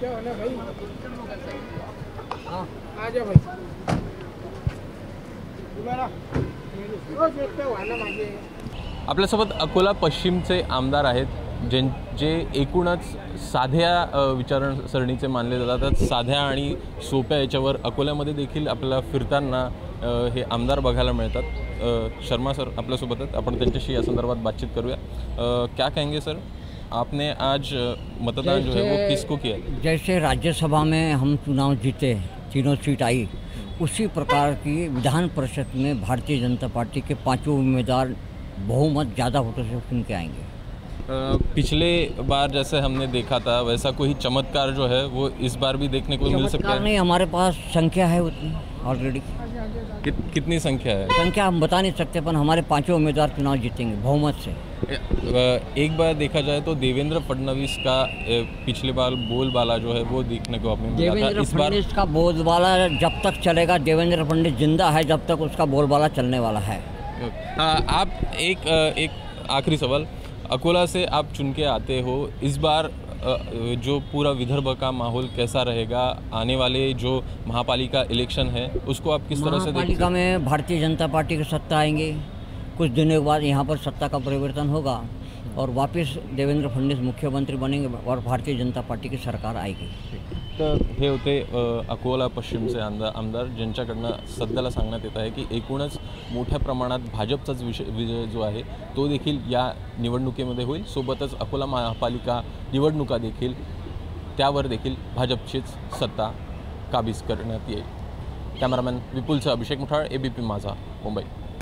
क्या होना भाई? हाँ आ जा भाई। तुम्हारा रोज एकटं व्हायला माझे आपल्यासोबत अकोला पश्चिमचे आमदार आहेत जे जे एकूणच साध्या विचारसरणीचे मानले जातात. साध्या आणि सोप्या याच्यावर अकोल्यामध्ये देखील आपल्याला फिरताना हे आमदार बघायला मिळतात. शर्मा सर आपल्यासोबत आहेत. आपण त्यांच्याशी या संदर्भात बातचीत करूया. क्या कहेंगे सर? आपने आज मतदान जो है वो किसको किया? जैसे राज्यसभा में हम चुनाव जीते तीनों सीट आई उसी प्रकार की विधान परिषद में भारतीय जनता पार्टी के पाँचों उम्मीदवार बहुमत ज़्यादा वोटों से चुन के आएँगे। पिछले बार जैसे हमने देखा था वैसा कोई चमत्कार जो है वो इस बार भी देखने को मिल सकता है? नहीं हमारे पास संख्या है उतनी ऑलरेडी कित, कितनी संख्या है? संख्या हम बता नहीं सकते पर हमारे पाँचों उम्मीदवार चुनाव जीतेंगे बहुमत से। एक बार देखा जाए तो देवेंद्र फडणवीस का पिछले बार बोलबाला जो है वो देखने को आपने मिला था। इस बार फडणवीस का बोलबाला जब तक चलेगा देवेंद्र फडणवीस ज़िंदा है जब तक उसका बोलबाला चलने वाला है। अ, आप एक एक आखिरी सवाल। अकोला से आप चुन के आते हो। इस बार जो पूरा विदर्भ का माहौल कैसा रहेगा? आने वाले जो महापालिका इलेक्शन है उसको आप किस तरह से देखते महापालिका में भारतीय जनता पार्टी की सत्ता आएँगे। कुछ दिनों के बाद यहाँ पर सत्ता का परिवर्तन होगा और वापस देवेंद्र फडणवीस मुख्यमंत्री बनेंगे और भारतीय जनता पार्टी की सरकार आएगी। तर हे होते अकोला पश्चिमचे आमदार आमदार, ज्यांच्याकडनं सध्याला सांगण्यात येत आहे की एकूणच मोठ्या प्रमाणात भाजपचाच विषय, विजय जो आहे तो देखील या निवडणुकीमध्ये होईल. सोबतच अकोला महापालिका निवडणुका देखील, त्यावर देखील भाजपचीच सत्ता काबीज करण्यात येईल. Cameraman Abhishek Muthal A B P Mumbai.